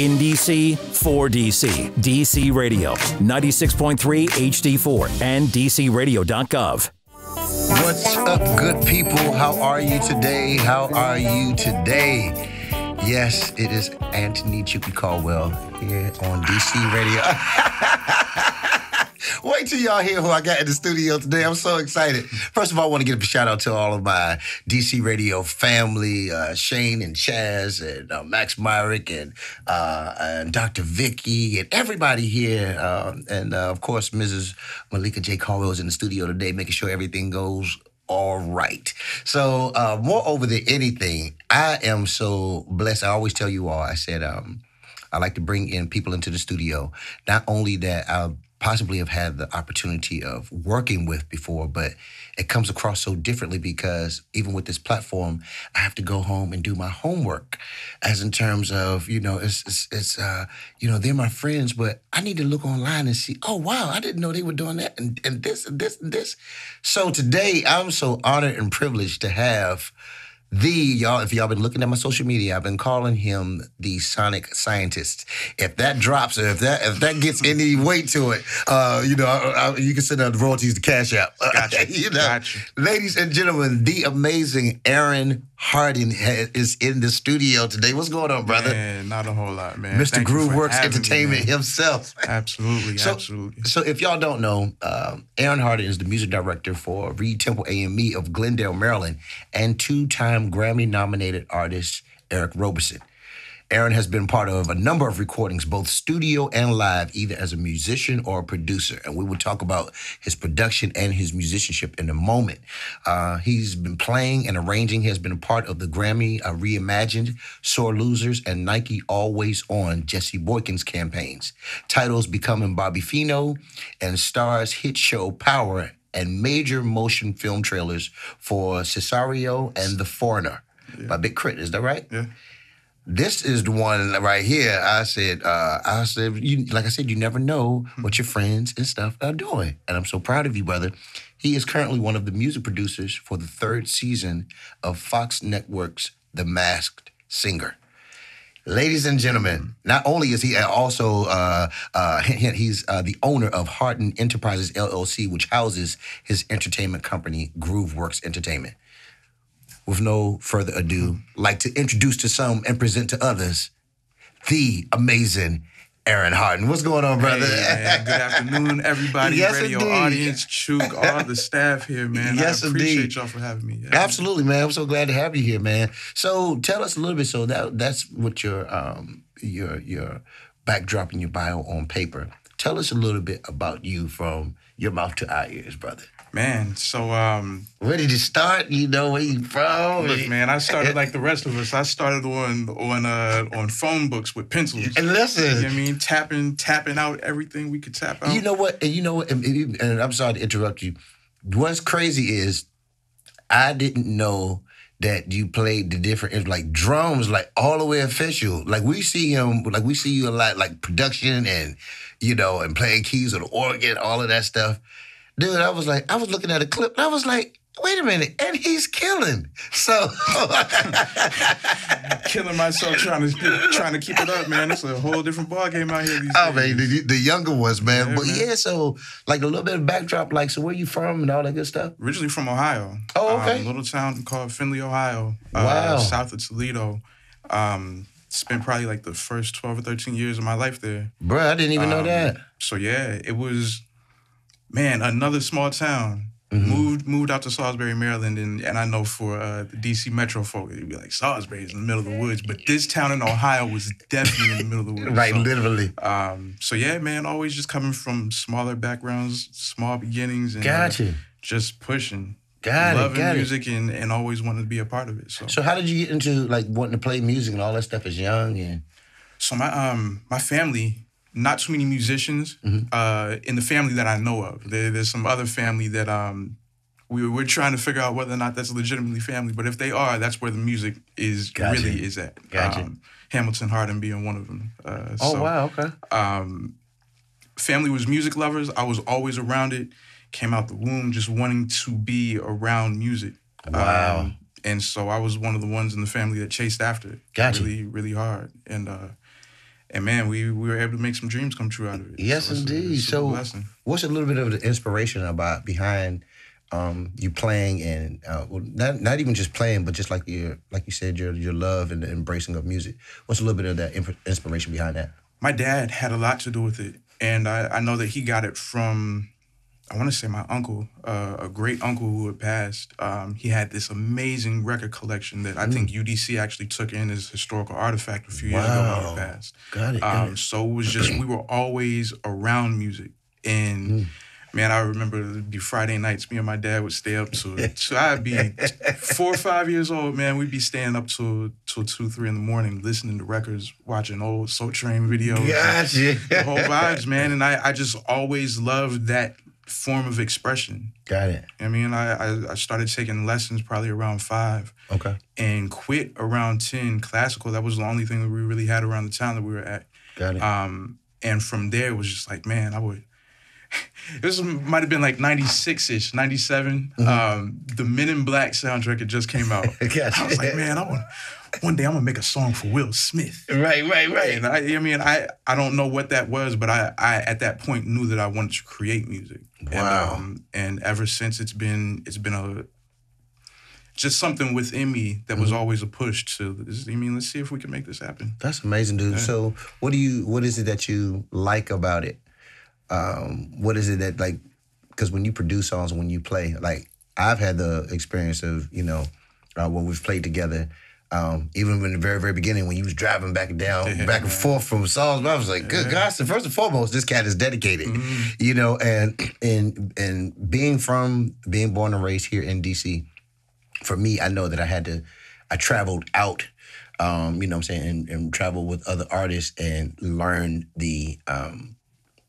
In DC, for DC. DC Radio, 96.3 HD4, and DCRadio.gov. What's up, good people? How are you today? How are you today? Yes, it is Anthony Chooky Caldwell here on DC Radio. Wait till y'all hear who I got in the studio today. I'm so excited. First of all, I want to give a shout out to all of my DC Radio family, uh, Shane and Chaz and uh, Max Myrick and uh, and Dr. Vicky and everybody here. Um, and uh, of course, Mrs. Malika J. Caldwell is in the studio today, making sure everything goes all right. So, uh, moreover than anything, I am so blessed. I always tell you all, I said, um, I like to bring in people into the studio. Not only that I possibly have had the opportunity of working with before, but it comes across so differently because even with this platform, I have to go home and do my homework, as in terms of you know it's it's, it's uh, you know they're my friends, but I need to look online and see. Oh wow, I didn't know they were doing that and, and this and this and this. So today I'm so honored and privileged to have the y'all if y'all been looking at my social media i've been calling him the sonic scientist if that drops or if that if that gets any weight to it uh you know I, I, you can send out the royalties to cash out Gotcha. you know Gotcha. ladies and gentlemen the amazing aaron hardin ha- is in the studio today what's going on brother Man, not a whole lot, man. mr Thank grooveworks having me, entertainment himself Absolutely, So- absolutely. So, if y'all don't know, um, Aaron Hardin is the music director for Reid Temple AME of Glenn Dale, Maryland, and two-time Grammy-nominated artist Eric Roberson. Aaron has been part of a number of recordings, both studio and live, either as a musician or a producer. And we will talk about his production and his musicianship in a moment. Uh, he's been playing and arranging. He has been a part of the Grammy uh, Reimagined, Sore Losers, and Nike Always On Jesse Boykins campaigns. Titles Becoming Bobby Fino and Starz hit show Power and major motion film trailers for Sicario and The Foreigner by Big Crit. Is that right? Yeah. This is the one right here. I said, uh, I said, you, like I said, you never know what your friends and stuff are doing, and I'm so proud of you, brother. He is currently one of the music producers for the third season of Fox Network's The Masked Singer. Ladies and gentlemen, not only is he also uh, uh, he's uh, the owner of Hardin Enterprises LLC, which houses his entertainment company, Grooveworks Entertainment. With no further ado, like to introduce to some and present to others the amazing Aaron Hardin. What's going on, brother? Hey, man, good afternoon, everybody, Yes, radio indeed. audience, Chook, all the staff here, man. Yes, I appreciate indeed. y'all for having me. Yeah. Absolutely, man. I'm so glad to have you here, man. So tell us a little bit. So that that's what your um your your backdrop and your bio on paper. Tell us a little bit about you from your mouth to our ears, brother. Man, so um, Where did you start? You know where you from? look, man, I started like the rest of us. I started on on uh on phone books with pencils. And You listen, know what I mean? Tapping, tapping out everything we could tap out. You know what? And you know what? And, and- and I'm sorry to interrupt you. What's crazy is I didn't know that you played the different like drums, like all the way official. Like we see him, like we see you a lot, like production and you know, and playing keys on the organ, all of that stuff. Dude, I was like, I was looking at a clip, and I was like, wait a minute, and he's killing. So killing myself trying to trying to keep it up, man. It's a whole different ball game out here these Oh days. man, the, the younger ones, man. Yeah, but man. yeah, so like a little bit of backdrop, like so where you from and all that good stuff. Originally from Ohio. Oh, okay. Um, little town called Findlay, Ohio. Uh, Wow. South of Toledo. Um, spent probably like the first 12 or 13 years of my life there. Bruh, I didn't even know Um, that. So yeah, it was, man, another small town. Mm-hmm. Moved moved out to Salisbury, Maryland, and, and I know for uh, the DC Metro folk, it'd be like Salisbury's in the middle of the woods, but this town in Ohio was definitely in the middle of the woods. Right, So, literally. um, so yeah, man, always just coming from smaller backgrounds, small beginnings, and uh, Gotcha. just pushing, Got it. loving Got it. music, and, and always wanted to be a part of it. So, So how did you get into like wanting to play music and all that stuff as young and so my um my family, not too many musicians Mm-hmm. uh, in the family that I know of. There, there's some other family that um we we're trying to figure out whether or not that's legitimately family. But if they are, that's where the music is Gotcha. really is at. Gotcha. Um, Hamilton Hardin being one of them. Uh, Oh so, wow, okay. um, family was music lovers. I was always around it. Came out the womb just wanting to be around music. Wow. Um, and so I was one of the ones in the family that chased after it. Gotcha. Really, really hard. And uh, and man, we we were able to make some dreams come true out of it. Yes, So indeed. a So, blessing. what's a little bit of the inspiration about behind um, you playing and uh, well, not not even just playing, but just like your like you said, your your love and the embracing of music. What's a little bit of that imp- inspiration behind that? my dad had a lot to do with it, and I, I know that he got it from. I want to say my uncle, uh, a great uncle who had passed. Um, he had this amazing record collection that I Mm. think UDC actually took in as historical artifact a few years ago when he passed. Got it. got Um, it. so it was just we were always around music, and Mm. man, I remember it'd be Friday nights. Me and my dad would stay up to. So I'd be four or five years old, man. We'd be staying up till till two, three in the morning, listening to records, watching old Soul Train videos, Gotcha. the whole vibes, man. And I I just always loved that form of expression. Got it. I mean, I, I I started taking lessons probably around five Okay. and quit around ten classical. That was the only thing that we really had around the town that we were at. Got it. Um, and from there, it was just like, man, I would. This might have been like 96 ish, 97. Mm-hmm. Um, the Men in Black soundtrack had just came out. I was like, man, I want one day I'm gonna make a song for Will Smith. right. Right. Right. And I, I mean, I, I don't know what that was, but I, I at that point knew that I wanted to create music. Wow. And, um, and ever since it's been it's been a just something within me that Mm-hmm. was always a push to. I mean, let's see if we can make this happen. That's amazing, dude. So, what do you? What is it that you like about it? Um, what is it that like? Because when you produce songs, when you play, like I've had the experience of you know uh, when we've played together. Um, even in the very, very beginning, when you was driving back and down, back and forth from songs, I was like, "Good gosh!" So first and foremost, this cat is dedicated, you know, and and and being from being born and raised here in DC, for me, I know that I had to, I traveled out, um, you know what I'm saying, and, and travel with other artists and learn the um,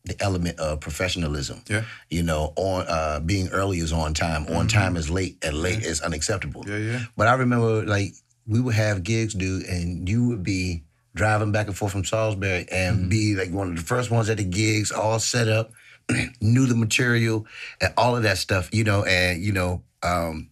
the element of professionalism. Yeah. You know, on uh, being early is on time, on time is late, and late is unacceptable. Yeah, yeah. But I remember like we would have gigs, dude, and you would be driving back and forth from Salisbury and be like one of the first ones at the gigs, all set up, knew the material and all of that stuff, you know, and you know, um,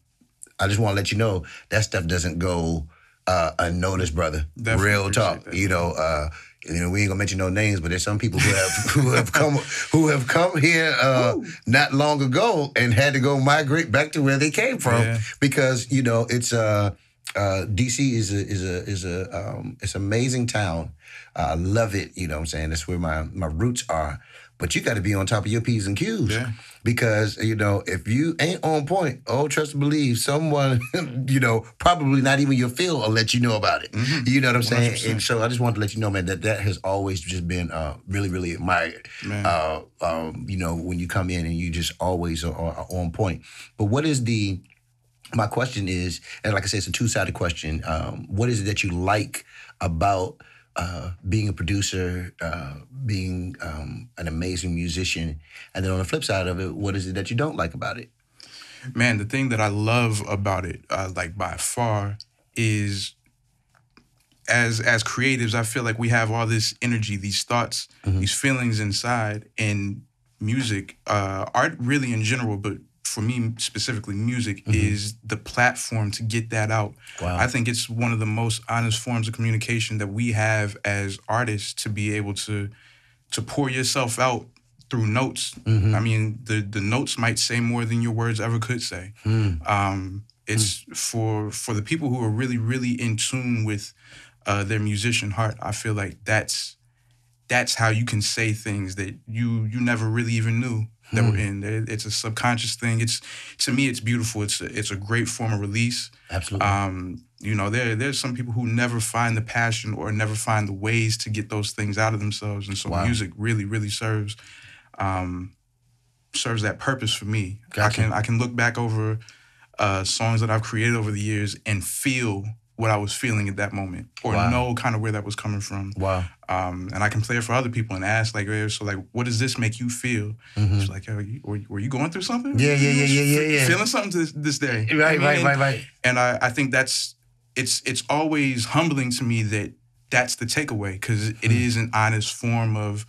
I just want to let you know that stuff doesn't go uh, unnoticed, brother. Definitely Real talk, that. you know. Uh, you know, we ain't gonna mention no names, but there's some people who have who have come who have come here uh, not long ago and had to go migrate back to where they came from Yeah. because you know it's uh, uh, DC is a is a is a um, it's an amazing town. I love it. You know what I'm saying? That's where my my roots are. But you got to be on top of your p's and q's Yeah. because you know if you ain't on point, oh trust and believe, someone you know probably not even your field will let you know about it. You know what I'm saying? 100%. And so I just wanted to let you know, man, that that has always just been uh, really really admired. Uh, um, you know when you come in and you just always are, are on point. But what is the my question is, and like I said, it's a two sided question. Um, what is it that you like about uh, being a producer, uh, being um, an amazing musician, and then on the flip side of it, what is it that you don't like about it? Man, the thing that I love about it, uh, like by far, is as as creatives, I feel like we have all this energy, these thoughts, these feelings inside, and music, uh, art really in general, but for me specifically, music is the platform to get that out. Wow. I think it's one of the most honest forms of communication that we have as artists to be able to to pour yourself out through notes. I mean, the the notes might say more than your words ever could say. Um, it's for for the people who are really really in tune with uh, their musician heart. I feel like that's that's how you can say things that you you never really even knew that were in. It's a subconscious thing. It's to me, it's beautiful. It's a, it's a great form of release. Absolutely. Um, you know, there there's some people who never find the passion or never find the ways to get those things out of themselves, and so Wow. music really, really serves um, serves that purpose for me. Gotcha. I can I can look back over uh, songs that I've created over the years and feel what I was feeling at that moment, or Wow. know kind of where that was coming from. wow. Um, and I can play it for other people and ask like, "Hey, so like, what does this make you feel? Mhm. It's like, yo, you, were, you- were you going through something? Yeah, yeah, yeah, yeah, yeah, yeah. Feeling something this, this day? Right, I right, mean, right, right. and I, I think that's it's it's always humbling to me that that's the takeaway because it Hmm. is an honest form of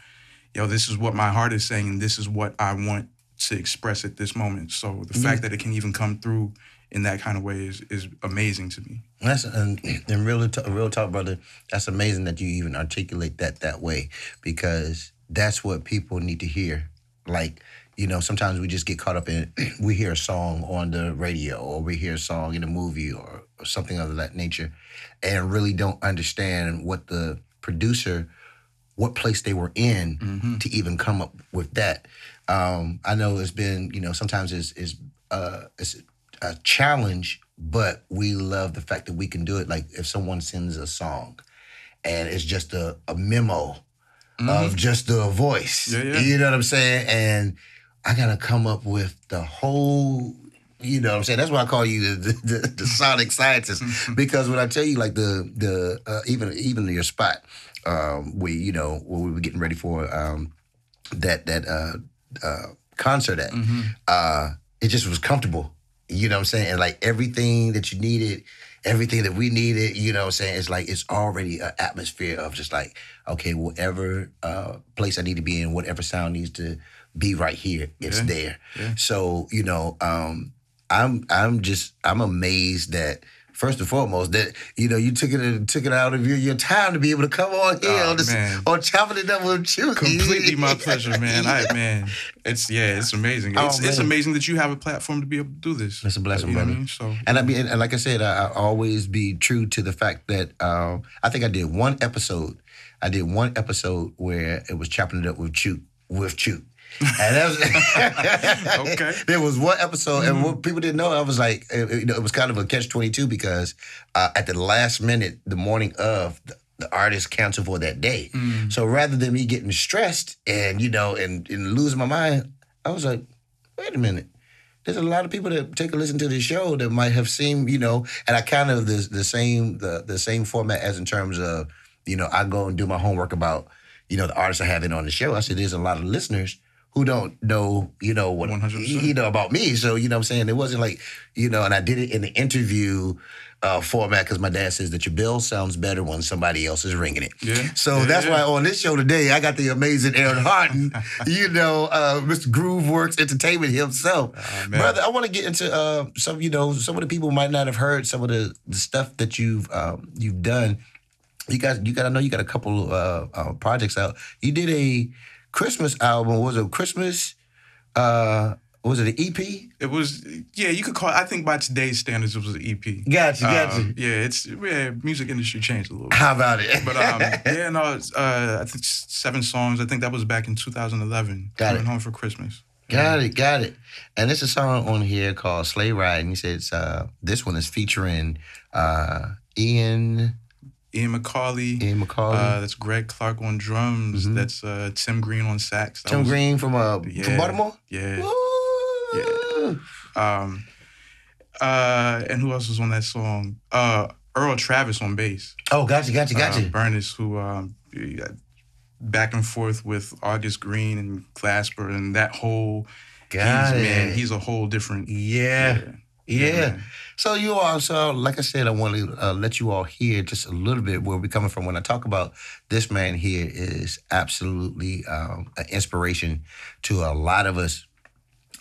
yo this is what my heart is saying and this is what I want to express at this moment so the fact that it can even come through in that kind of way is is amazing to me. That's and, and real t- real talk, brother. That's amazing that you even articulate that that way because that's what people need to hear. Like you know, sometimes we just get caught up in we hear a song on the radio or we hear a song in a movie or, or something of that nature, and really don't understand what the producer, what place they were in to even come up with that. Um, I know it's been you know sometimes it's it's uh, it's a challenge, but we love the fact that we can do it. Like if someone sends a song and it's just a, a memo of just the voice. Yeah, yeah. You know what I'm saying? And I gotta come up with the whole you know what I'm saying? That's why I call you the, the, the, the sonic scientist. because when I tell you like the the uh, even even your spot, um, we you know when we were getting ready for um, that that uh, uh, concert at, uh, it just was comfortable. You know what I'm saying? And like everything that you needed, everything that we needed, you know what I'm saying? It's like it's already an atmosphere of just like, okay, whatever uh, place I need to be in, whatever sound needs to be right here, it's Yeah. there. Yeah. So, you know, um, I'm I'm just I'm amazed that first and foremost that you know you took it took it out of your, your time to be able to come on here Oh, on this man. on chopping it up with you. Completely my pleasure, man. I man, it's yeah, it's amazing. Oh, It's it's amazing that you have a platform to be able to do this. It's a blessing, you know brother. I mean? So And I mean, and like I said, I, I always be true to the fact that um, I think I did one episode. I did one episode where it was chopping it up with Chook with Chook. And that was Okay. There was one episode, and what mm. people didn't know, I was like, it, it- you know, it was kind of a catch twenty two because uh, at the last minute, the morning of, the, the artist canceled for that day. Mm. So rather than me getting stressed and you know and, and losing my mind, I was like, wait a minute there's a lot of people that take a listen to this show that might have seen, you know, and I kind of the the same the the same format as in terms of, you know, I go and do my homework about, you know, the artists I have in on the show. I said there's a lot of listeners who don't know, you know, what 100%. you know about me. So you know, what I'm saying it wasn't like, you know, and I did it in the interview uh, format because my dad says that your bell sounds better when somebody else is ringing it. Yeah. So Yeah, that's yeah. why on this show today, I got the amazing Aaron Hardin, you know, uh, Mr. Grooveworks Entertainment himself. Oh. Brother, I want to get into uh, some, you know, some of the people might not have heard some of the, the stuff that you've um, you've done. You got, you got, I know you got a couple uh, uh, projects out. You did a Christmas album. Was it Christmas? Uh, was it an EP? it was yeah, you could call. it, I think by today's standards, it was an EP. Gotcha, gotcha. Um, yeah, it's yeah, music industry changed a little. bit. How about it? But um, yeah, no, it's, uh, I think seven songs. I think that was back in 2011. Got Coming it. home for Christmas. Got it, got it. And there's a song on here called Sleigh Ride, and he says uh, this one is featuring uh, Ian Ian McCauley. Ian McCauley, Uh, that's Greg Clark on drums. That's uh, Tim Green on sax. That Tim was- Green from uh, yeah, from Baltimore. Yeah. Woo! Um, uh, and who else was on that song? Uh, Earl Travis on bass. Oh, gotcha, gotcha, gotcha. Uh, Burniss, who um, back and forth with August Greene and Glasper and that whole. Got he's, it. Man, he's a whole different. yeah. Yeah. Man. So you all, so like I said, I want to uh, let you all hear just a little bit where we're coming from. When I talk about this man here is absolutely um, an inspiration to a lot of us,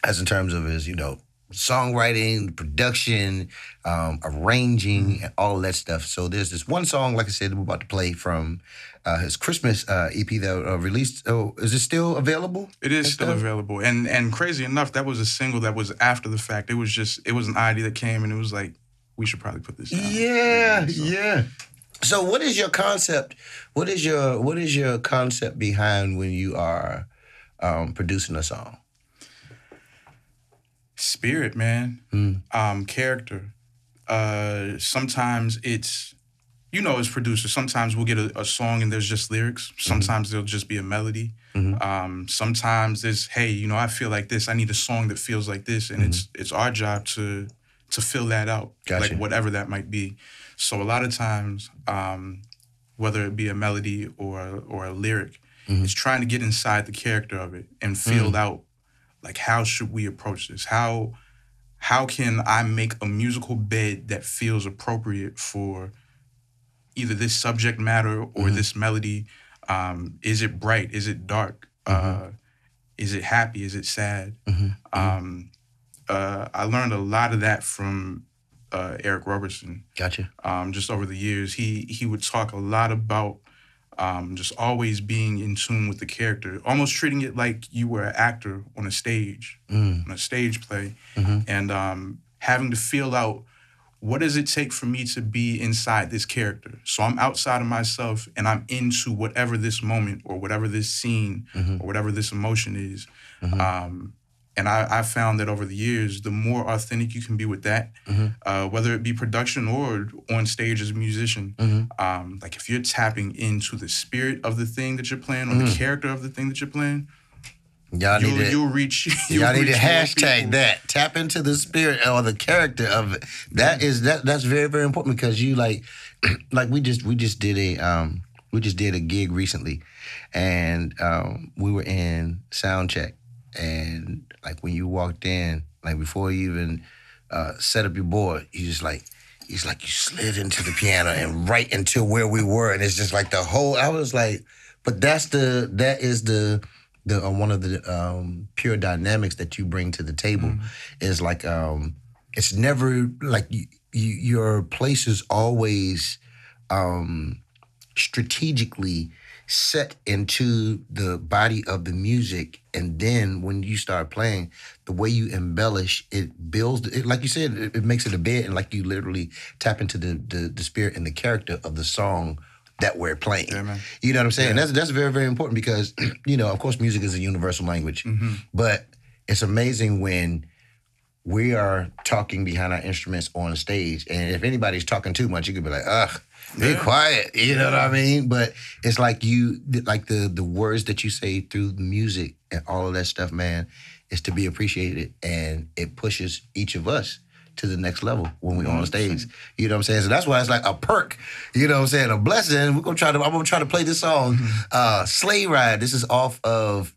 as in terms of his, you know, songwriting, production, um, arranging, and all that stuff. So there's this one song, like I said, we're about to play from uh, his Christmas uh, EP that uh, released. Oh, is it still available? It is still stuff? available, and and crazy enough, that was a single that was after the fact. It was just it was an idea that came, and it was like we should probably put this. Down. Yeah, So- yeah. So what is your concept? What is your what is your concept behind when you are um, producing a song? spirit, man. Um, character. Uh, sometimes it's, you know, as producers, sometimes we'll get a, a song and there's just lyrics. Mm-hmm. Sometimes there'll just be a melody. Mm-hmm. Um, sometimes there's, hey, you know, I feel like this. I need a song that feels like this, and it's mm-hmm. it's our job to to fill that out, Gotcha. like whatever that might be. So a lot of times, um, whether it be a melody or or a lyric, it's trying to get inside the character of it and feel mm. out like how should we approach this how how can i make a musical bed that feels appropriate for either this subject matter or this melody um, is it bright? Is it dark? Uh, is it happy? Is it sad? Um, uh, I learned a lot of that from uh, Eric Roberson. Gotcha. Um, just over the years, he he would talk a lot about um, just always being in tune with the character, almost treating it like you were an actor on a stage, Mm. on a stage play, Mhm. and um, having to feel out what does it take for me to be inside this character. So I'm outside of myself and I'm into whatever this moment or whatever this scene Mhm. or whatever this emotion is. Mhm. Um, and I, I found that over the years, the more authentic you can be with that, Mhm. uh, whether it be production or on stage as a musician, Mhm. um, like if you're tapping into the spirit of the thing that you're playing or the character of the thing that you're playing, Y'all you'll, need to you'll reach. You'll y'all need to hashtag that. Tap into the spirit or the character of it. That is that that's very very important because you like like we just we just did a um we just did a gig recently, and um we were in sound check and like when you walked in like before you even uh, set up your board, you just like. He's like you slid into the piano and right into where we were, and it's just like the whole. I was like, but that's the that is the the uh, one of the um, pure dynamics that you bring to the table is like um, it's never like you, you, your place is always um, strategically set into the body of the music. And then when you start playing the way you embellish it builds it like you said it, it makes it a bed and like you literally tap into the, the the spirit and the character of the song that we're playing Yeah, you know what i'm saying that's that's very very important because you know of course music is a universal language Mm-hmm. but it's amazing when we are talking behind our instruments on stage, and if anybody's talking too much, you could be like, "Ugh, be Yeah. quiet." You know what I mean? But it's like you, like the the words that you say through the music and all of that stuff, man, is to be appreciated, and it pushes each of us to the next level when we're on stage. You know what I'm saying? So that's why it's like a perk. You know what I'm saying? A blessing. We're gonna try to. I'm gonna try to play this song, uh, "Sleigh Ride." This is off of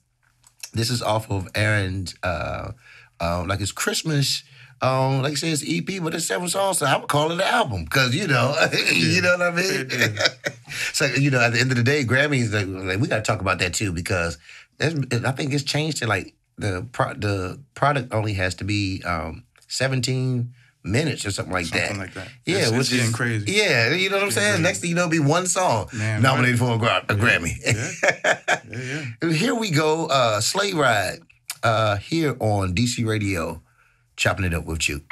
this is off of Aaron's, uh, um, like it's Christmas. Um, like I said, it's EP, but it's seven songs, so I would call it an album because you know, you know what I mean. so you know, at the end of the day, Grammys, like, like, we got to talk about that too because I think it's changed to like the pro- the product only has to be um, seventeen minutes or something like Something that. like that. Yeah, It's- it's which getting is crazy. Yeah, you know what I'm saying. crazy. Next thing you know, it'll be one song Man, nominated right. for a, gra- a Grammy. Yeah, yeah. Here we go, uh, Sleigh Ride, uh, here on DC Radio, chopping it up with you.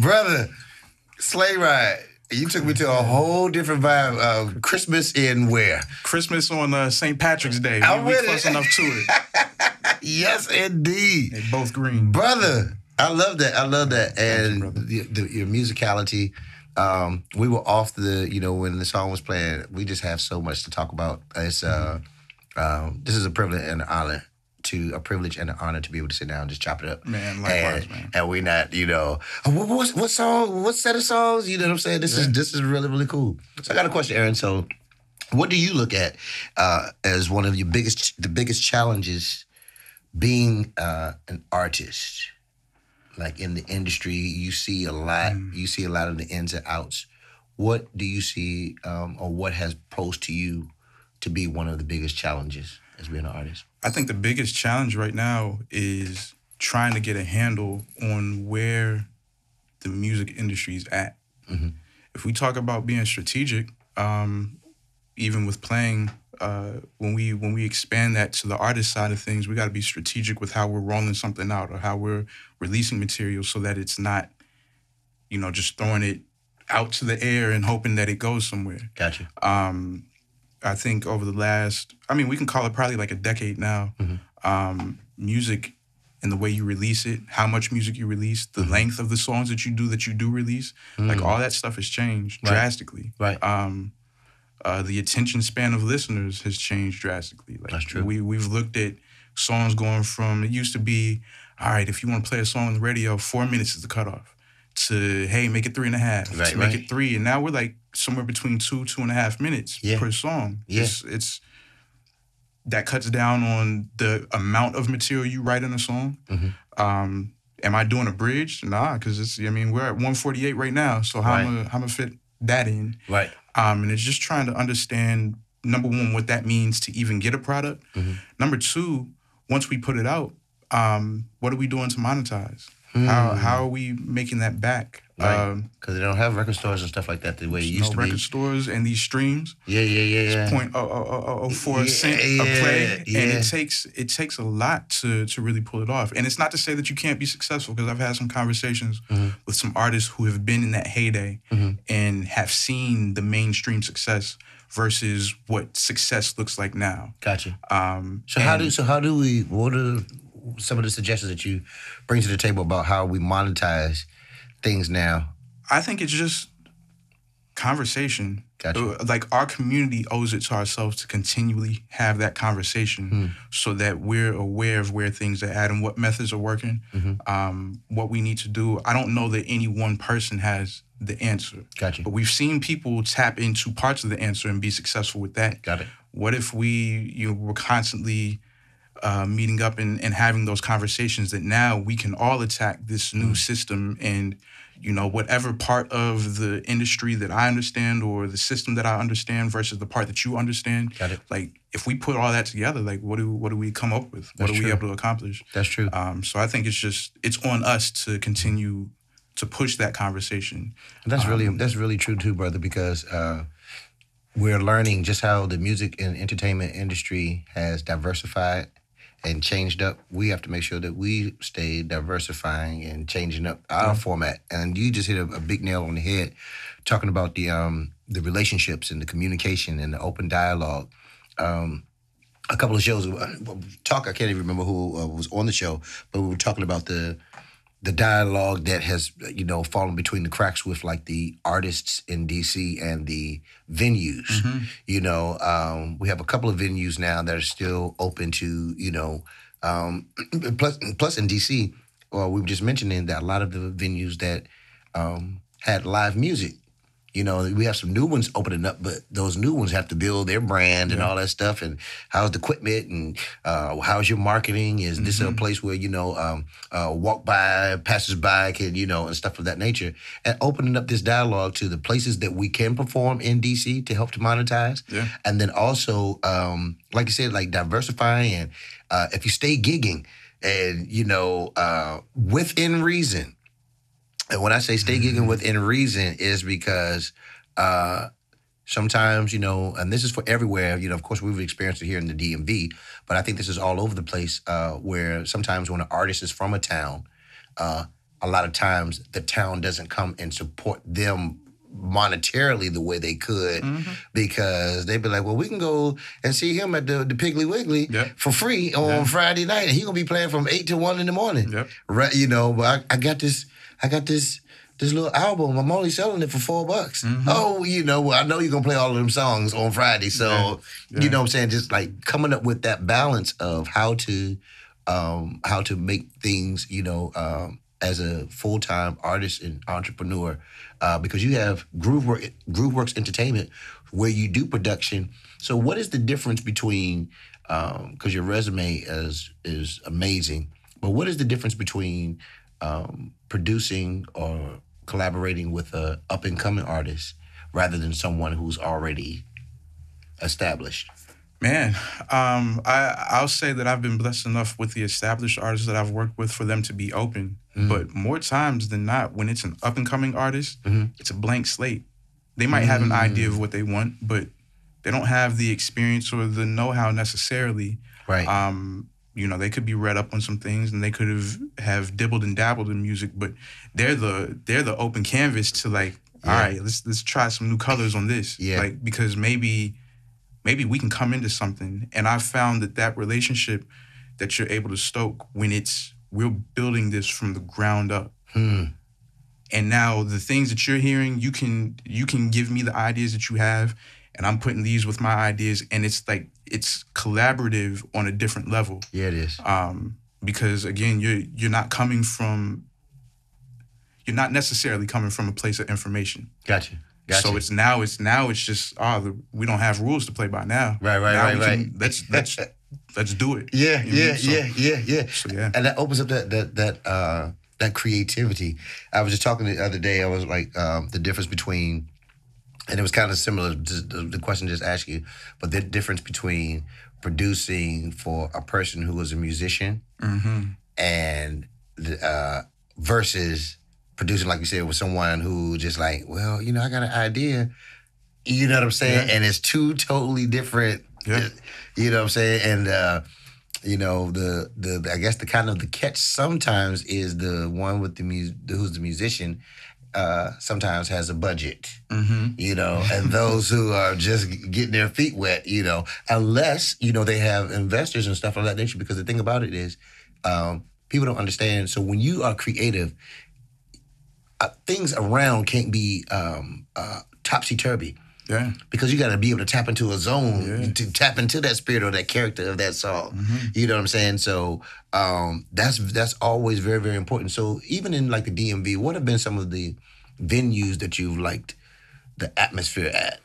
Brother, Sleigh Ride. You took me to a whole different vibe. Uh, Christmas in where? Christmas on uh, St. Patrick's Day. I'm we, we close it. enough to it. Yes, indeed. They both green. brother. I love that. I love that, and brother. the, the, your musicality. Um, we were off the, you know, when the song was playing. We just have so much to talk about. It's uh, um, this is a privilege and an honor to a privilege and an honor to be able to sit down and just chop it up. Man, likewise, and, man. And we're not, you know, oh, what, what what song? What set of songs? You know what I'm saying? This is this is really really cool. So I got a question, Aaron. So, what do you look at uh, as one of your biggest the biggest challenges being uh, an artist? like in the industry, you see a lot. You see a lot of the ins and outs. What do you see, um, or what has posed to you to be one of the biggest challenges as being an artist? I think the biggest challenge right now is trying to get a handle on where the music industry is at. If we talk about being strategic, um, even with playing, uh, when we when we expand that to the artist side of things, we got to be strategic with how we're rolling something out or how we're releasing material so that it's not, you know, just throwing it out to the air and hoping that it goes somewhere. Gotcha. Um, I think over the last, I mean, we can call it probably like a decade now. Um, music and the way you release it, how much music you release, the length of the songs that you do that you do release, like all that stuff has changed Right. drastically. Right. Um, uh, the attention span of listeners has changed drastically. Like That's true. We we've looked at songs going from it used to be, all right, if you want to play a song on the radio, four minutes is the cutoff. To hey, make it three and a half. Right, to make right. it three, and now we're like somewhere between two, two and a half minutes Yeah. per song. Yeah. It's, it's that cuts down on the amount of material you write in a song. Mm-hmm. Um, am I doing a bridge? Nah, because it's. I mean, we're at 148 right now, so how am I how am I fit that in? Right. Um, and it's just trying to understand number one what that means to even get a product. Mm-hmm. Number two, once we put it out, um, what are we doing to monetize? How how are we making that back? Right. Um, Because they don't have record stores and stuff like that the way it no used to record be. stores and these streams Yeah, yeah, yeah, yeah. point oh, oh, oh, oh, oh for a Yeah, cent a play, yeah. and it takes it takes a lot to to really pull it off. And it's not to say that you can't be successful because I've had some conversations Mm-hmm. with some artists who have been in that heyday and have seen the mainstream success versus what success looks like now. Gotcha. Um, So how do so how do we? What are some of the suggestions that you bring to the table about how we monetize things now? I think it's just conversation. Gotcha. Uh, Like our community owes it to ourselves to continually have that conversation Hmm. so that we're aware of where things are at and what methods are working, Mm-hmm. um, what we need to do. I don't know that any one person has the answer. Gotcha. But we've seen people tap into parts of the answer and be successful with that. Got it. What if we you know, were constantly uh, meeting up and, and having those conversations that now we can all attack this new Mm. system and you know whatever part of the industry that I understand or the system that I understand versus the part that you understand. Got it. Like if we put all that together, like what do what do we come up with? What That's are we able to accomplish? That's true. Um, so I think it's just it's on us to continue to push that conversation. And that's really that's really true too, brother, because uh, we're learning just how the music and entertainment industry has diversified and changed up. We have to make sure that we stay diversifying and changing up our format. And you just hit a, a big nail on the head, talking about the um, the relationships and the communication and the open dialogue. Um, a couple of shows uh, talk. I can't even remember who uh, was on the show, but we were talking about the the dialogue that has you know fallen between the cracks with like the artists in DC and the venues. You know, um, we have a couple of venues now that are still open to you know. Um, plus, plus in DC, well, we were just mentioning that a lot of the venues that um, had live music. You know, we have some new ones opening up, but those new ones have to build their brand and all that stuff. And how's the equipment and uh, how's your marketing? Is this a place where you know um, uh, walk by, passersby can you know and stuff of that nature? And opening up this dialogue to the places that we can perform in DC to help to monetize, Yeah. and then also um, like you said, like diversifying and uh, if you stay gigging and you know uh, within reason. And when I say stay gigging within reason is because uh, Sometimes, you know, and this is for everywhere. You know, of course, we've experienced it here in the DMV, but I think this is all over the place. Uh, where sometimes when an artist is from a town, uh, a lot of times the town doesn't come and support them monetarily the way they could Mm-hmm. because they'd be like, well, we can go and see him at the, the Piggly Wiggly Yep. for free on Yeah. Friday night, and he gonna be playing from eight to one in the morning. Yep. Right, you know, but I, I got this, I got this, this little album. I'm only selling it for four bucks. Mm-hmm. Oh, you know, well, I know you're gonna play all of them songs on Friday, so Yeah. you know what I'm saying. Just like coming up with that balance of how to, um, how to make things, you know, um, as a full time artist and entrepreneur, uh, because you have Groovework, Grooveworks Entertainment, where you do production. So, what is the difference between? Because your resume is is amazing, but what is the difference between um, producing or collaborating with a up and coming artist rather than someone who's already established? Man, um, I I'll say that I've been blessed enough with the established artists that I've worked with for them to be open. But more times than not, when it's an up and coming artist, it's a blank slate. They might have an idea of what they want, but they don't have the experience or the know how necessarily. Right. Um, you know, they could be read up on some things and they could have have dibbled and dabbled in music, but they're the they're the open canvas to like, all Yeah. right, let's let's try some new colors on this. Yeah. Like because maybe maybe we can come into something. And I found that that relationship that you're able to stoke when it's we're building this from the ground up. Hmm. And now the things that you're hearing, you can you can give me the ideas that you have, and I'm putting these with my ideas, and it's like it's collaborative on a different level. Yeah, it is. Um, because again, you're you're not coming from you're not necessarily coming from a place of information. Gotcha. Gotcha. So it's now it's now it's just oh the, we don't have rules to play by now. Right, right, now right, can- right. Let's let's let's do it. yeah, You know, yeah, so- yeah, yeah, yeah. So yeah. and that opens up that that that uh that creativity. I was just talking the other day. I was like um, the difference between, and it was kind of similar to the, question just asked you, but the difference between producing for a person who is a musician Mm-hmm. and uh, versus producing, like you said, with someone who just like, well, you know, I got an idea. You know what I'm saying? Yeah. And it's two totally different. Yeah. You know what I'm saying? And uh, you know the the I guess the kind of the catch sometimes is the one with the mu- who's the musician. Uh, sometimes has a budget, Mm-hmm. you know, and those who are just getting their feet wet, you know, unless you know they have investors and stuff of that nature. Because the thing about it is, um, people don't understand. So when you are creative, uh, things around can't be um, uh, topsy turvy Yeah. because you got to be able to tap into a zone Yeah. to tap into that spirit or that character of that song. Mm-hmm. You know what I'm saying? So um, that's that's always very very important. So even in like the DMV, what have been some of the venues that you've liked the atmosphere at?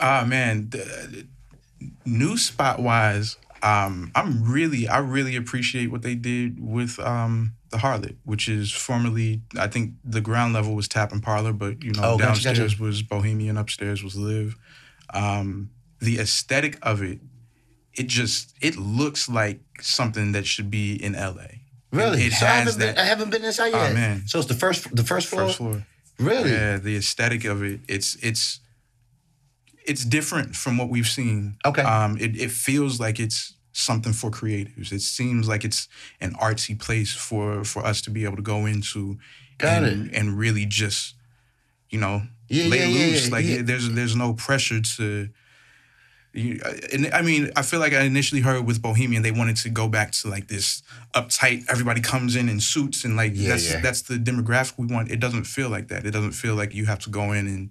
Ah man, the, new spot wise, um, I'm really I really appreciate what they did with um the Harlot, which is formerly I think the ground level was Tap and Parlor, but you know Oh, gotcha, downstairs gotcha. was Bohemian, upstairs was Live. Um, the aesthetic of it, it just it looks like something that should be in LA. Really? It so I has haven't, been, that I haven't been inside Oh, yet. Oh man. So it's the first the first floor. first floor. Really? Yeah, the aesthetic of it, it's it's it's different from what we've seen. Okay. Um, it, it feels like it's something for creatives. It seems like it's an artsy place for for us to be able to go into Got and, and really just, you know, Yeah, lay yeah, loose. yeah, like there's there's no pressure to you, and I mean, I feel like I initially heard with Bohemian, they wanted to go back to like this uptight. Everybody comes in in suits, and like Yeah, that's yeah. that's the demographic we want. It doesn't feel like that. It doesn't feel like you have to go in and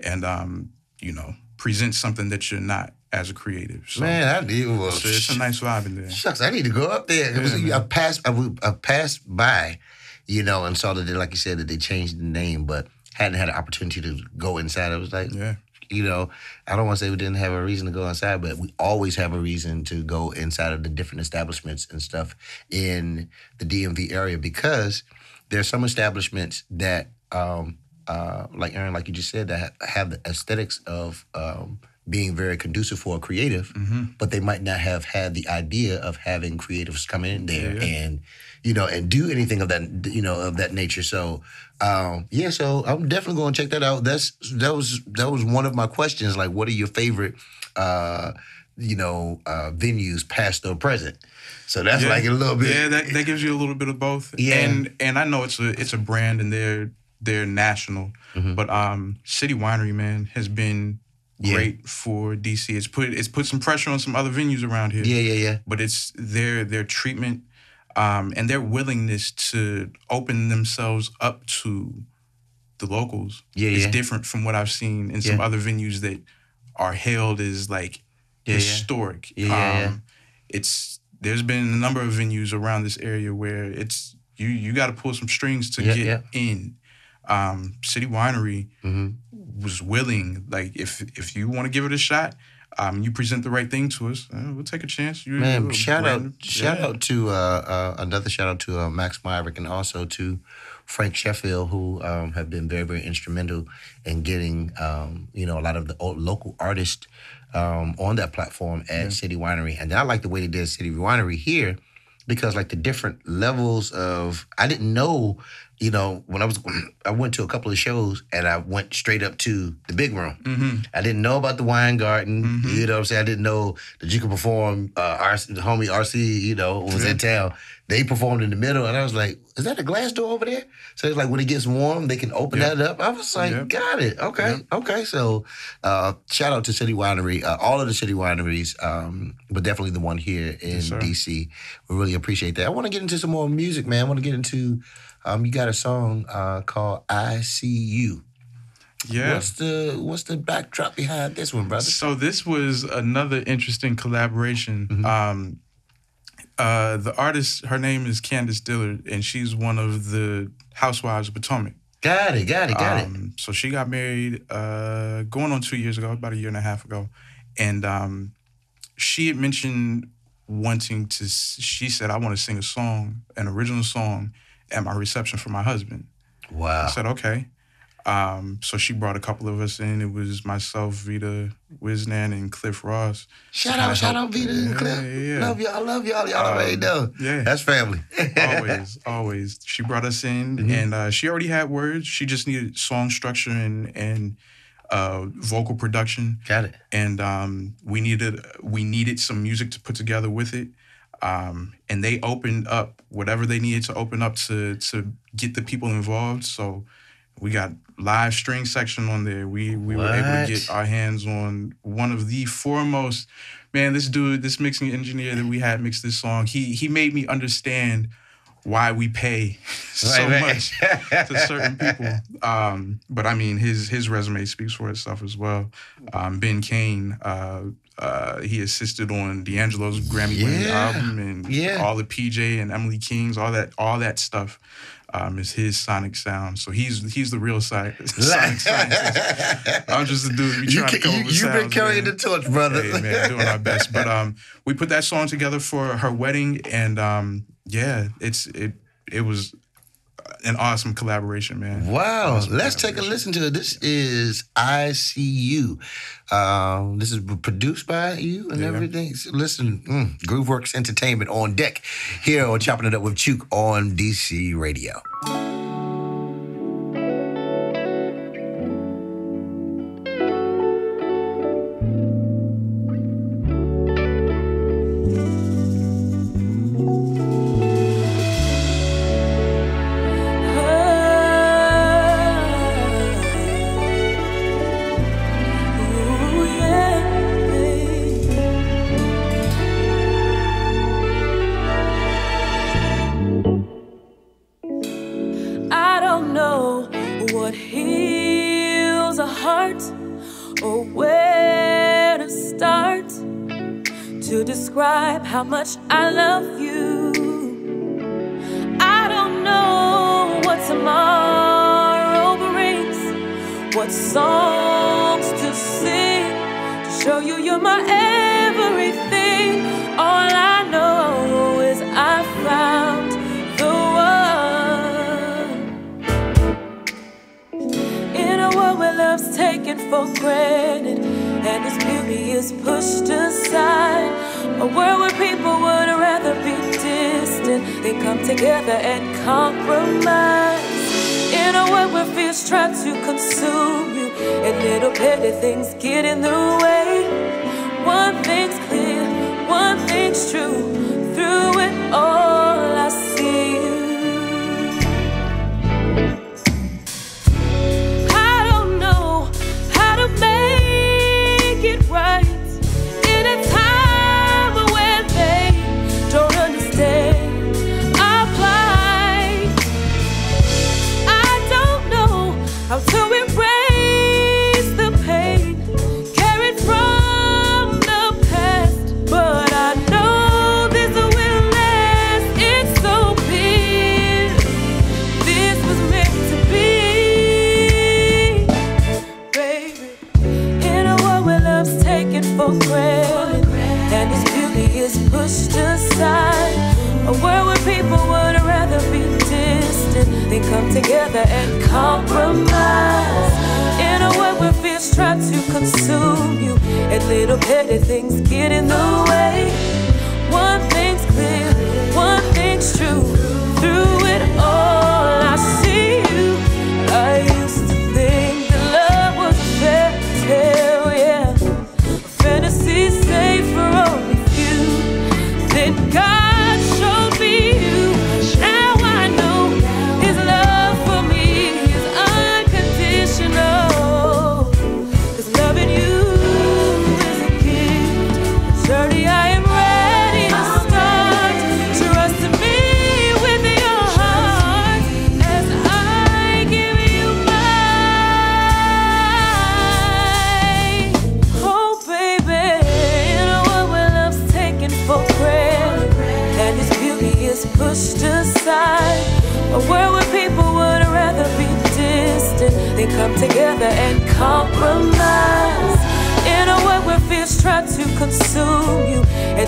and um you know present something that you're not as a creative. So, Man, I. Well, so it's a nice vibe in there. Shucks, I need to go up there. It was, Yeah, I passed, I, I passed by, you know, and saw that, they, like you said, that they changed the name, but hadn't had an opportunity to go inside. I was like, Yeah, you know, I don't want to say we didn't have a reason to go inside, but we always have a reason to go inside of the different establishments and stuff in the DMV area because there's some establishments that, um, uh, like Aaron, like you just said, that have the aesthetics of um, being very conducive for a creative, Mm-hmm. but they might not have had the idea of having creatives come in there Yeah, and you know and do anything of that you know of that nature. So um, yeah, so I'm definitely going to check that out. That's that was that was one of my questions. Like, what are your favorite? Uh, you know, uh, venues, past or present. So that's Yeah. like a little bit. Yeah, that, that gives you a little bit of both. Yeah. And and I know it's a it's a brand and they're they're national. Mm-hmm. But um City Winery, man, has been Yeah. great for DC. It's put it's put some pressure on some other venues around here. yeah, yeah, yeah. But it's their their treatment um and their willingness to open themselves up to the locals Yeah, is yeah. different from what I've seen in some Yeah. other venues that are hailed as like historic. Yeah. Um, It's there's been a number of venues around this area where it's you you got to pull some strings to get in. Um, City Winery Mhm. Was willing, like if if you want to give it a shot, um, you present the right thing to us, uh, we'll take a chance. You, Man, shout out, brand- shout yeah. out to uh, uh, another shout out to uh, Max Myrick and also to Frank Sheffield, who um, have been very, very instrumental in getting um, you know a lot of the old local artists um, on that platform at City Winery. And I like the way they did City Winery here because like the different levels of I didn't know, you know, when I was I went to a couple of shows and I went straight up to the big room. Mm-hmm. I didn't know about the wine garden. You know what I'm saying? I didn't know that you could perform. Uh, RC, the homie RC, you know, was in town. They performed in the middle, and I was like, "Is that a glass door over there?" So it's like when it gets warm, they can open Yep. that up. I was like, Yep. "Got it. Okay, okay." So uh, shout out to City Winery, uh, all of the City Wineries, um, but definitely the one here in sir. DC. We really appreciate that. I want to get into some more music, man. I want to get into. Um, you got a song uh, called "I See You." Yeah. What's the what's the backdrop behind this one, brother? So this was another interesting collaboration. Mm-hmm. Um, uh, the artist, her name is Candace Dillard, and she's one of the housewives of Potomac. Got it, got it, got it. Um, so she got married uh, going on two years ago, about a year and a half ago, and um, she had mentioned wanting to. She said, "I want to sing a song, an original song, at my reception for my husband." Wow. I said, okay. Um, so she brought a couple of us in. It was myself, Vita Wisnan, and Cliff Ross. Shout out, shout out, Vita and Yeah, Cliff. yeah, Love y'all, love y'all. Y'all already Um, know. yeah. That's family. always, always. She brought us in, Mm-hmm. and uh, she already had words. She just needed song structure and and uh, vocal production, got it. and um, we needed we needed some music to put together with it. Um, and they opened up whatever they needed to open up to to get the people involved. So we got live string section on there. We we were able to get our hands on one of the foremost man. This dude, this mixing engineer that we had mix this song, he he made me understand why we pay so much to certain people. Um, but I mean, his his resume speaks for itself as well. Um, ben Kane, uh, uh, he assisted on D'Angelo's Grammy-winning Yeah. album and Yeah. all the PJ and Emily Kings, all that all that stuff. Um, is his sonic sound. So he's he's the real sci- sonic scientist. I'm just a dude. We You, trying to ca- come you, you've been carrying man. the torch, brother. Hey man, doing our best. But um, we put that song together for her wedding, and um, yeah, it's it it was an awesome collaboration, man. Wow. Awesome Let's take a listen to it. This is I See You. Um, this is produced by you and Yeah. everything. So listen, mm, Grooveworks Entertainment on deck here on Chopping It Up with Chook on DC Radio.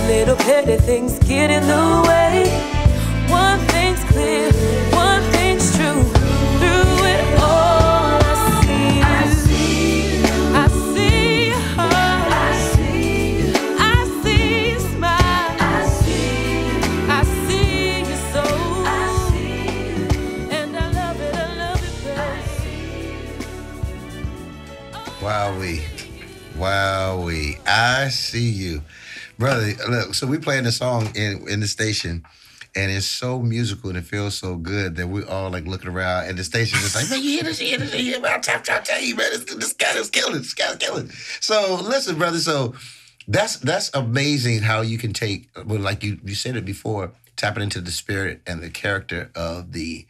Little petty things get in the way. One thing's clear, one thing's true. Through it all, I see you. I see your heart. I see your smile. I see your soul. And I love it, I love it, babe. Wowee. Wowee. I see you. Brother, look, so we playing the song in, in the station, and it's so musical and it feels so good that we're all like looking around, and the station just like, man, you hear this, you hear this, you hear this, I'm tell, you, man, this, this guy is killing, this guy's killing. So listen, brother, so that's that's amazing how you can take, well, like you you said it before, tapping into the spirit and the character of the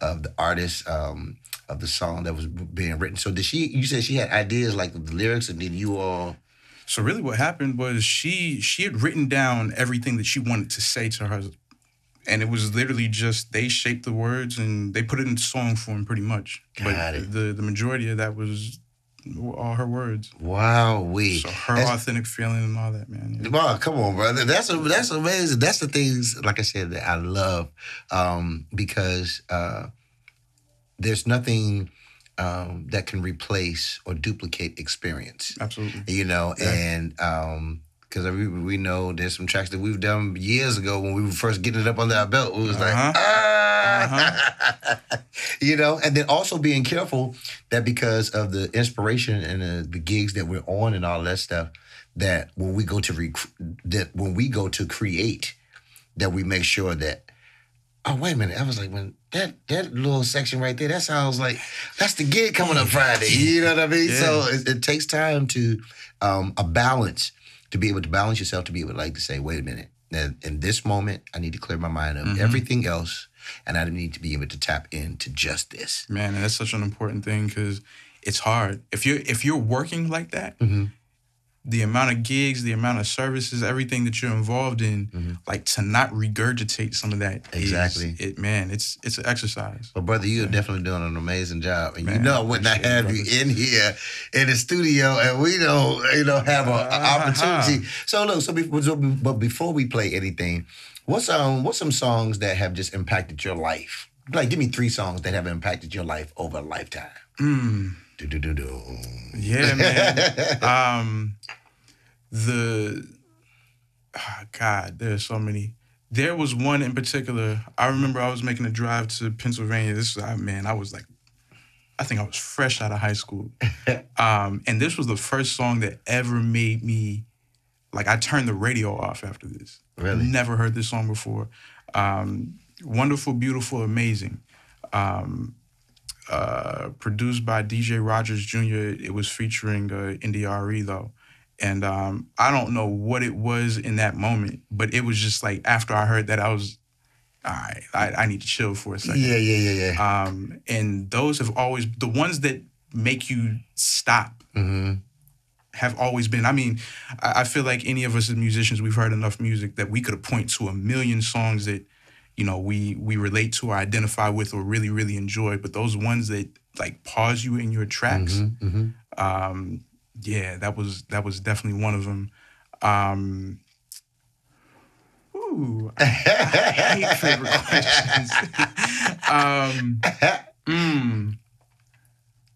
of the artist um, of the song that was being written. So did she? You said she had ideas like the lyrics, and then you all. So really, what happened was she she had written down everything that she wanted to say to her, and it was literally just they shaped the words and they put it in song form, pretty much. Got but it. the the majority of that was all her words. Wow, we. So her That's- authentic feeling and all that, man. yeah. Wow, come on, brother. That's a, that's amazing. That's the things, like I said, that I love um, because uh, there's nothing um, that can replace or duplicate experience. Absolutely. You know, and um, because we we know there's some tracks that we've done years ago when we were first getting it up under our belt. It was Uh-huh. like, ah, you know, and then also being careful that because of the inspiration and the, the gigs that we're on and all that stuff, that when we go to rec- that when we go to create, that we make sure that. Oh wait a minute! I was like, when that that little section right there, that sounds like that's the gig coming up Friday. You know what I mean? So it, it takes time to um, a balance to be able to balance yourself to be able to like to say, wait a minute, now, in this moment, I need to clear my mind of everything else, and I need to be able to tap into just this. Man, that's such an important thing because it's hard. If you're if you're working like that, Mm-hmm. The amount of gigs, the amount of services, everything that you're involved in, like to not regurgitate some of that. Mm-hmm. Exactly. it man, it's it's an exercise. But brother, you're definitely doing an amazing job, and you Man, know I wouldn't appreciate have you in here in the studio, and we don't, you know, have an Uh-huh. opportunity. So look, so before, so but before we play anything, what's um what's some songs that have just impacted your life? Like, give me three songs that have impacted your life over a lifetime. Do do do do. Yeah, man. um, the ah, God, there's so many. There was one in particular. I remember I was making a drive to Pennsylvania. This uh, man, I was like, I think I was fresh out of high school, um, and this was the first song that ever made me like I turned the radio off after this. Really? Never heard this song before. Um, wonderful, beautiful, amazing. Um, uh, produced by DJ Rogers Jr. It was featuring uh, NDRE though, and um, I don't know what it was in that moment, but it was just like after I heard that, I was, all right, I, I need to chill for a second. Yeah, yeah, yeah, yeah. Um, and those have always the ones that make you stop hmm have always been. I mean, I, I feel like any of us as musicians, we've heard enough music that we could point to a million songs that, you know, we we relate to or identify with or really really enjoy. But those ones that like pause you in your tracks, hmm um, yeah, that was that was definitely one of them. Um, ooh, I, I hate favorite questions. um, mm,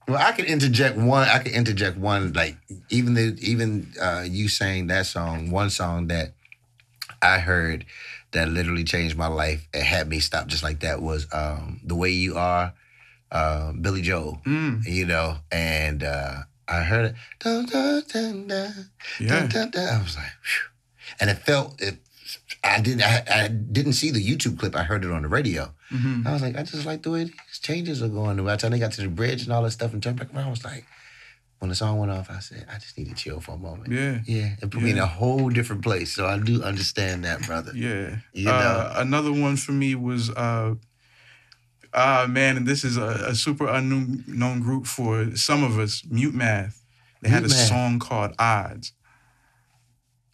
Well, I can interject one. I can interject one. Like even the even uh, you saying that song, one song that I heard that literally changed my life and had me stop just like that was um, "The Way You Are," uh, Billy Joel. mm, You know, and uh, I heard it. Dun, dun, dun, dun, yeah. dun, dun, dun. I was like, Phew. and it felt it. I didn't. I, I didn't see the YouTube clip. I heard it on the radio. mhm. I was like, I just like the way these changes are going. By the time they got to the bridge and all that stuff and turned back around, I was like, when the song went off, I said, I just need to chill for a moment. Yeah. Yeah. It put me in a whole different place. So I do understand that, brother. Yeah. You Uh, another one for me was uh uh man, and this is a, a super unknown group for some of us, Mute Math. They had a Math. song called Odds.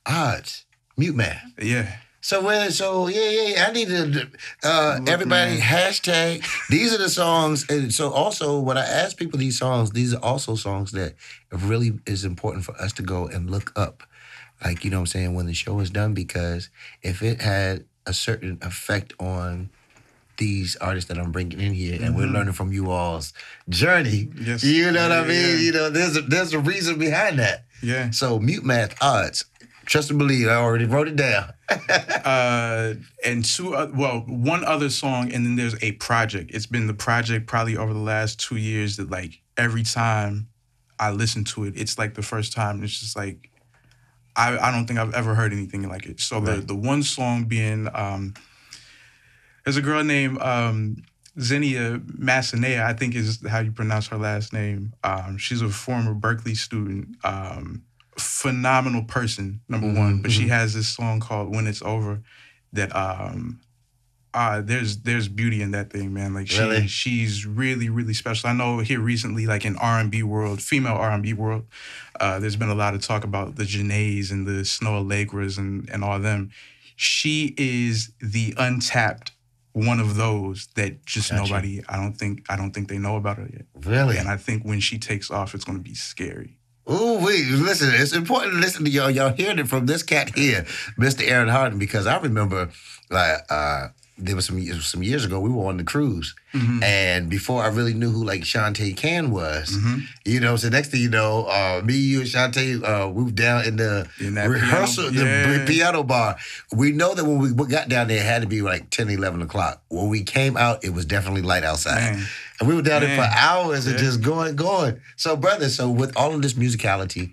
Odds. Mute math. Yeah. So when so yeah yeah, yeah I need to uh Look, everybody man. hashtag these are the songs and so also when I ask people these songs these are also songs that really is important for us to go and look up like you know what I'm saying when the show is done because if it had a certain effect on these artists that I'm bringing in here and we're learning from you all's journey Mm-hmm. Yes. you know what I mean yeah. you know there's a, there's a reason behind that Yeah. so mute math odds trust and believe I already wrote it down Uh and two uh, well, one other song and then there's a project. It's been the project probably over the last 2 years that like every time I listen to it, it's like the first time it's just like I, I don't think I've ever heard anything like it. So the the one song being um there's a girl named um Xenia Manasseh, I think is how you pronounce her last name. Um, she's a former Berklee student. Um, phenomenal person, number one. But she has this song called "When It's Over," that um, uh, there's there's beauty in that thing, man. Like she Really? she's really really special. I know here recently, like in R and B world, female R and B world, uh, there's been a lot of talk about the Janaes and the Snoh Aalegras and and all them. She is the untapped one of those that just Gotcha. nobody. I don't think I don't think they know about her yet. really And I think when she takes off, it's going to be scary. Oh, wait, listen, it's important to listen to y'all. Y'all hearing it from this cat here, Mr. Aaron Hardin, because I remember like uh there was some years some years ago we were on the cruise. Mm-hmm. And before I really knew who like Shantae Can was, you know, so next thing you know, uh, me, you, and Shantae, uh, we were down in the In rehearsal, piano- the piano bar. We know that when we got down there, it had to be like 10, 11 o'clock. When we came out, it was definitely light outside. Man. And we were down there for Man. hours and just going, going. So, brother, so with all of this musicality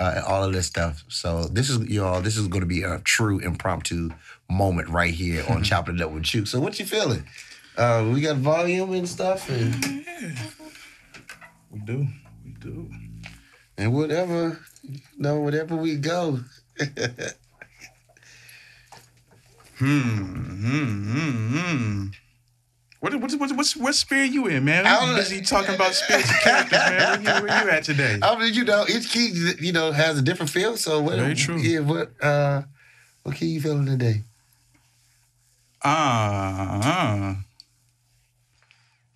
uh, and all of this stuff, so this is y'all. This is going to be a true impromptu moment right here on Chopping It Up with You. So, what you feeling? Uh, we got volume and stuff, and yeah. We do. We do. and whatever, you know, whatever we go. Hmm. Hmm. Hmm. hmm. What, what, what, what's, what spirit you in, man? I I'm busy talking about spirits and characters, man. Where you, where you at today? I mean, you know, each key, you know, has a different feel. So, what? Very true. Yeah, what? Uh, what key you feeling today? Ah, uh,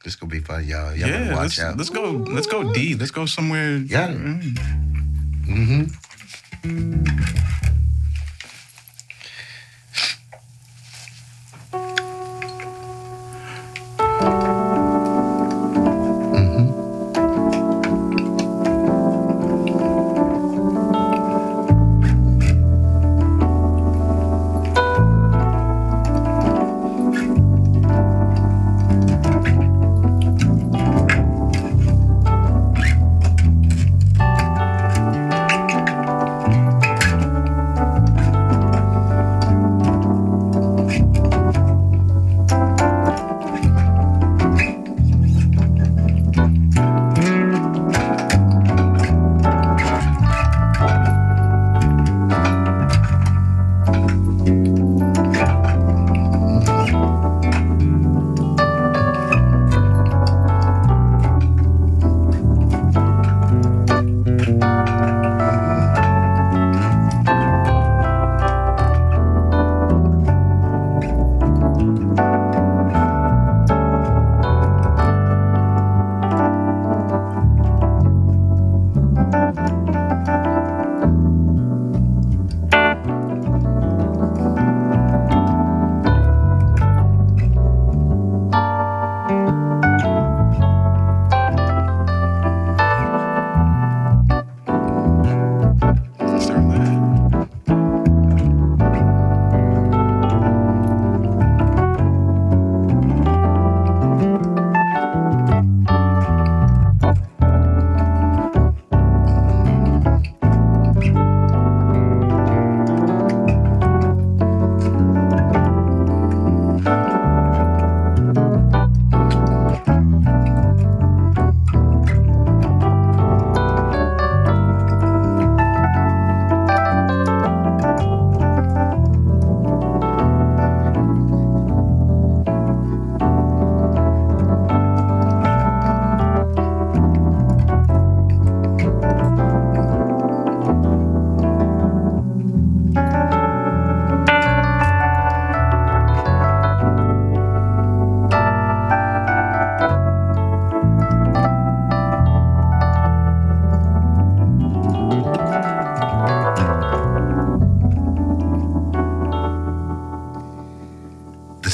This gonna be fun, y'all. Y'all yeah. watch Let's, out. let's go. Let's go D. Let's go somewhere. Yeah. Mm. Mm-hmm.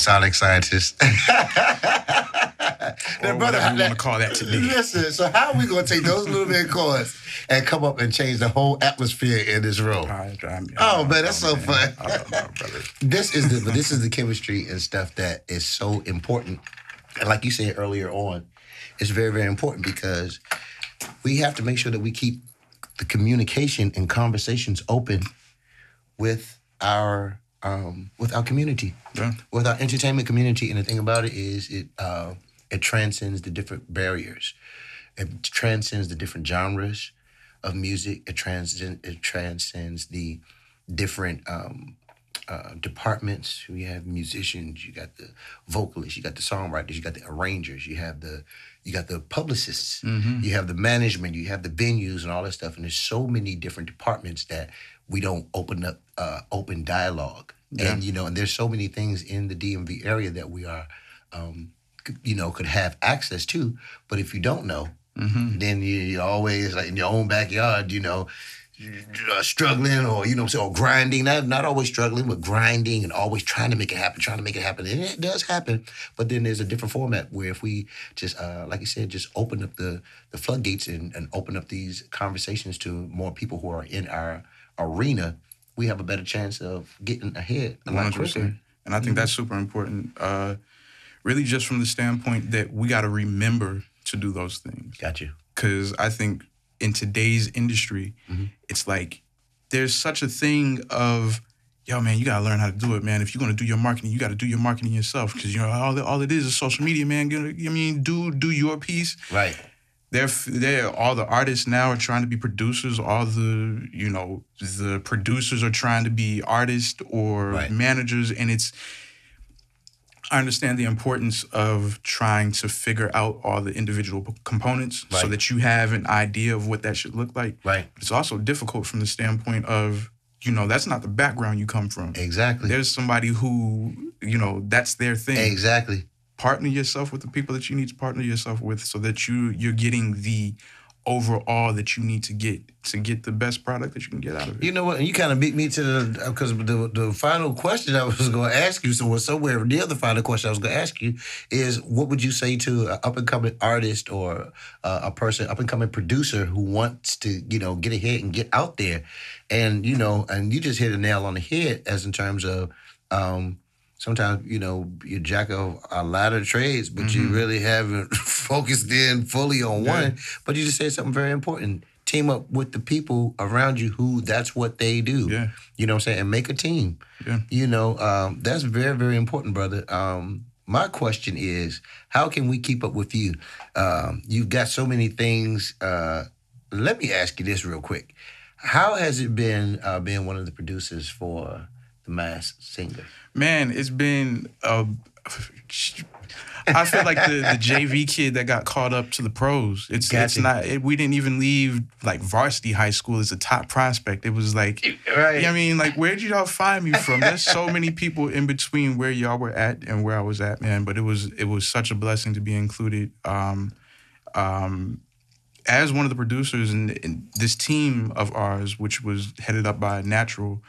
Sonic Scientist. Now, brother, that- want to call that today. Listen, so how are we gonna take those little bit chords and come up and change the whole atmosphere in this room? I- I- I Oh, man, that's so fun. I know, this is the but this is the chemistry and stuff that is so important. And like you said earlier on, it's very, very important because we have to make sure that we keep the communication and conversations open with our um, with our community, Yeah. with our entertainment community. And the thing about it is, it uh, it transcends the different barriers. It transcends the different genres of music. It transcends it transcends the different um, uh, departments. We have musicians. You got the vocalists. You got the songwriters. You got the arrangers. You have the you got the publicists. You have the management. You have the venues and all that stuff. And there's so many different departments that we don't open up uh, open dialogue. And you know, and there's so many things in the DMV area that we are, um, you know, could have access to. But if you don't know, then you, you're always like in your own backyard. You know, uh, struggling or you know what I'm saying, or grinding. Not not always struggling, but grinding and always trying to make it happen, trying to make it happen. And it does happen, but then there's a different format where if we just, uh, like you said, just open up the the floodgates and, and open up these conversations to more people who are in our arena, we have a better chance of getting ahead a lot quicker. And I think that's super important. Uh, really, just from the standpoint that we got to remember to do those things. Got you. Because I think in today's industry, mm-hmm. it's like there's such a thing of, yo, man, you got to learn how to do it, man. If you're going to do your marketing, you got to do your marketing yourself. Because, you know, all, all it is is social media, man. You know, I mean, do do your piece Right. they're they're all the artists now are trying to be producers. All the you know the producers are trying to be artists or Right. managers, and it's. I understand the importance of trying to figure out all the individual components so that you have an idea of what that should look like. Right. It's also difficult from the standpoint of you know that's not the background you come from. Exactly. There's somebody who you know that's their thing exactly. partner yourself with the people that you need to partner yourself with so that you you're getting the overall that you need to get to get the best product that you can get out of it. You know what? You kind of beat me to the because the the final question I was going to ask you, so was somewhere the final question I was going to ask you is what would you say to an up and coming artist or uh, a person up and coming producer who wants to you know get ahead and get out there, and you know, and you just hit a nail on the head as in terms of. Um, Sometimes you know you're jack of a lot of trades, but you really haven't focused in fully on one. But you just said something very important team up with the people around you who that's what they do. Yeah. You know what I'm saying? And make a team. Yeah. You know, um, that's very, very important, brother. Um, my question is, how can we keep up with you? Um, you've got so many things. Uh, let me ask you this real quick. How has it been uh, being one of the producers for The Masked Singer? Man, it's been uh, I feel like the, the JV kid that got caught up to the pros. It's it's not. It, we didn't even leave like varsity high school as a top prospect. It was like, Right. Yeah, I mean, like, where'd y'all find me from? There's so many people in between where y'all were at and where I was at, man. But it was it was such a blessing to be included. Um, um, as one of the producers in, in this team of ours, which was headed up by Natural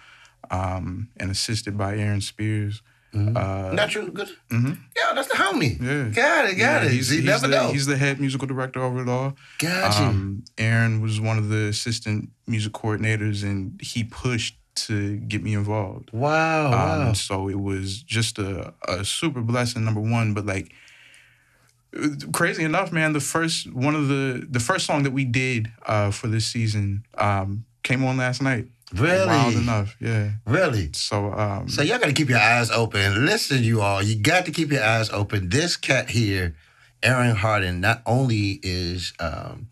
um, and assisted by Aaron Spears. Uh, Natural, good. Yeah, that's the homie. Yeah. Got it, got yeah, it. He's, he's never the, know. he's the head musical director over it all. Got you. Um, Aaron was one of the assistant music coordinators, and he pushed to get me involved. wow, wow. Um, so it was just a, a super blessing, number one. But like, crazy enough, man, the first one of the the first song that we did uh, for this season um, came on last night. Really? Wild enough, yeah. really? So um, So y'all got to keep your eyes open. Listen, you all, you got to keep your eyes open. This cat here, Aaron Hardin, not only is um,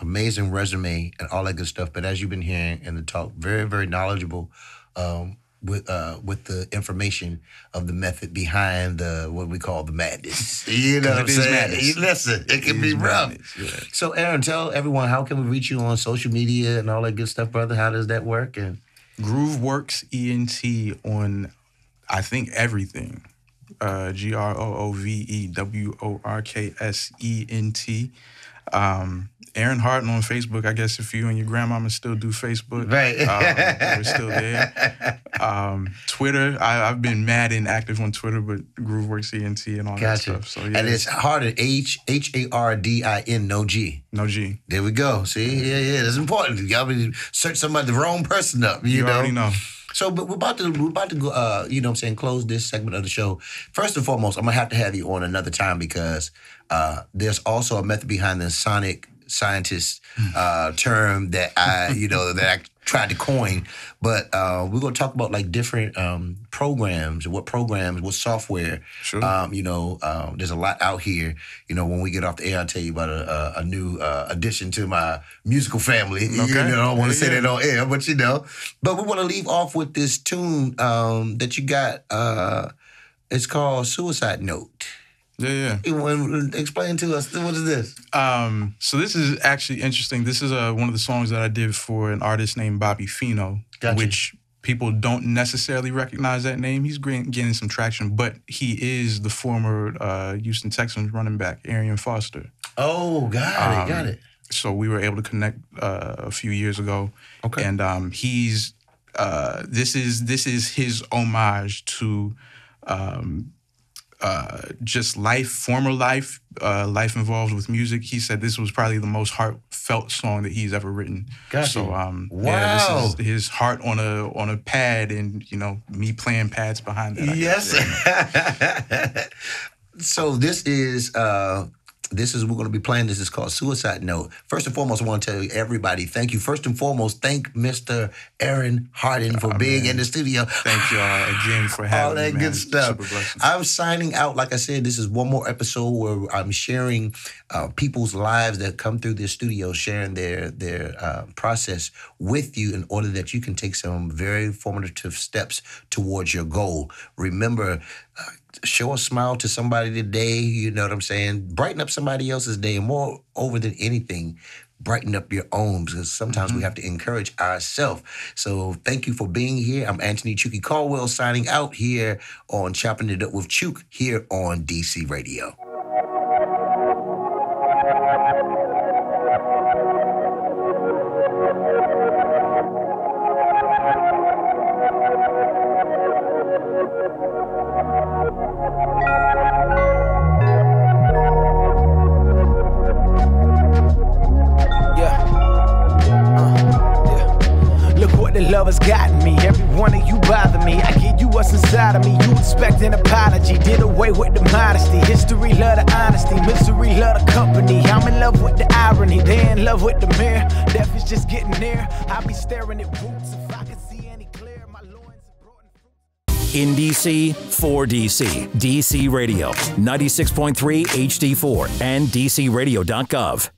amazing resume and all that good stuff, but as you've been hearing in the talk, very, very knowledgeable um, with uh, with the information of the method behind the what we call the madness. You know what I'm it is saying? madness. Listen, it can It be is rough. yeah. So, Aaron, tell everyone how can we reach you on social media and all that good stuff, brother? How does that work? And Grooveworks ENT on, I think everything. Uh, G R O O V E W O R K S E N T. Um, Aaron Hardin on Facebook. I guess if you and your grandmama still do Facebook, Right. um, we're still there. Um, Twitter. I, I've been mad inactive on Twitter, but Grooveworks ENT and all that stuff. So yeah, And it's Hardin, H H A R D I N, no G. no G. There we go. See, yeah, yeah, that's important. Y'all be search somebody the wrong person up. You, You, know. already know. So, but we're about to we're about to go. Uh, you know, what I'm saying close this segment of the show. First and foremost, I'm gonna have to have you on another time because uh, there's also a method behind the sonic scientist uh, term that I, you know, that I tried to coin. But uh, we're gonna talk about like different um, programs, what programs, what software. Sure. Um, you know, um, there's a lot out here. You know, when we get off the air, I'll tell you about a, a, a new uh, addition to my musical family. You Okay. know, I don't want to Yeah, say yeah. that on air, but you know. But we want to leave off with this tune um, that you got. Uh, it's called Suicide Note. Yeah, yeah. To explain to us what is this? Um, so this is actually interesting. This is uh, one of the songs that I did for an artist named Bobby Feeno, Gotcha. which people don't necessarily recognize that name. He's getting some traction, but he is the former uh, Houston Texans running back, Arian Foster. Oh, got it, got Um, it. So we were able to connect uh, a few years ago, Okay. and um, he's uh, this is this is his homage to um, uh, just life, former life, uh, life involved with music. He said this was probably the most heartfelt song that he's ever written. Gotcha. So um, Wow. yeah, this is his heart on a on a pad, and you know me playing pads behind that. I. Yes. so this is uh this is we're going to be playing this is called Suicide Note. First and foremost, I want to tell everybody, thank you. First and foremost, thank Mr. Aaron Hardin for being in the studio. Thank y'all again for having all that me. man. good stuff. I'm signing out. Like I said, this is one more episode where I'm sharing uh, people's lives that come through this studio, sharing their their uh, process with you in order that you can take some very formative steps towards your goal. Remember. Uh, Show a smile to somebody today, you know what I'm saying? Brighten up somebody else's day, and more over than anything, brighten up your own because sometimes we mm-hmm. have to encourage ourselves. So thank you for being here. I'm Anthony Chooky Caldwell signing out here on Chopping It Up with Chook here on DC Radio. In DC, for DC, DC Radio, 96.3 HD4, and DCRadio.gov.